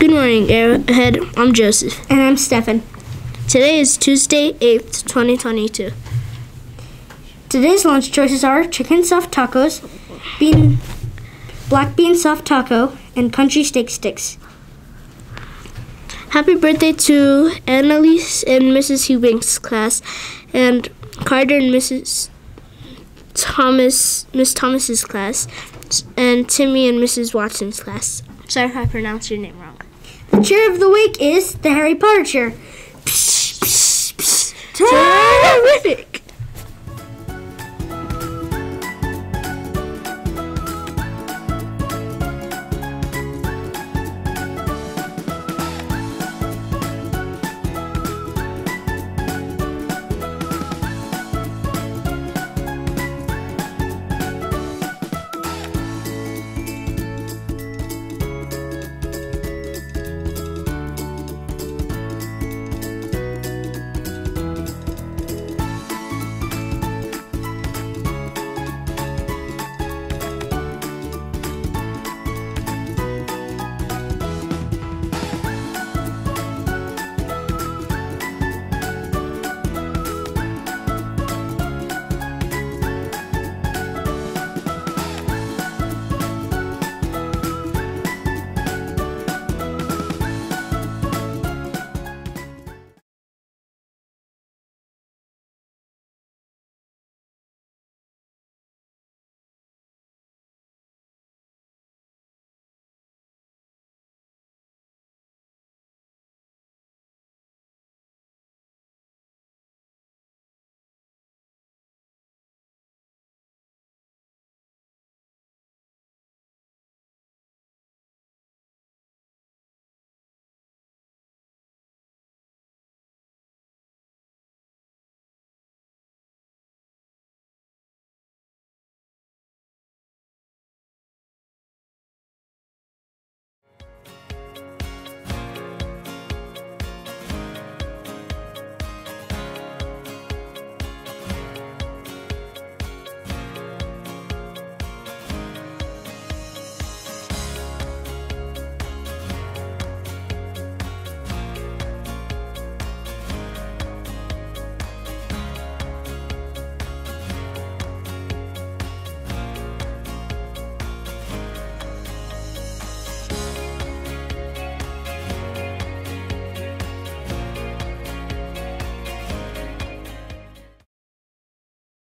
Good morning, Airhead. I'm Joseph. And I'm Stefan. Today is Tuesday, 8th, 2022. Today's lunch choices are chicken soft tacos, bean, black bean soft taco, and country steak sticks. Happy birthday to Annalise and Mrs. Eubanks' class, and Carter and Mrs. Thomas, Miss Thomas's class, and Timmy and Mrs. Watson's class. Sorry if I pronounced your name wrong. The cheer of the week is the Harry Potter cheer. Terrific!